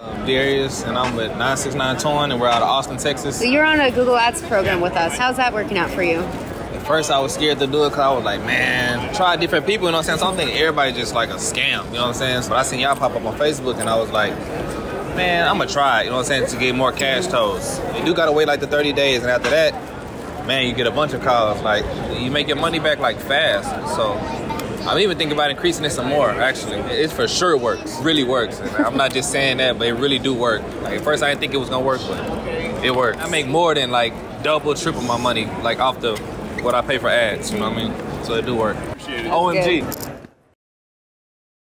Um, Darius, and I'm with 969 Towing, and we're out of Austin, Texas. So you're on a Google Ads program with us. How's that working out for you? At first, I was scared to do it because I was like, man, try different people, you know what I'm saying? So I'm thinking everybody just like a scam, you know what I'm saying? So I seen y'all pop up on Facebook, and I was like, man, I'm gonna try you know what I'm saying, to get more cash tows. You do gotta wait like the 30 days, and after that, man, you get a bunch of calls. Like, you make your money back like fast. So I'm even thinking about increasing it some more, actually. It for sure works, really works. And I'm not just saying that, but it really do work. Like, at first I didn't think it was gonna work, but it worked. I make more than like double, triple my money, like off the, what I pay for ads, you know what I mean? So it do work. Appreciate it. OMG.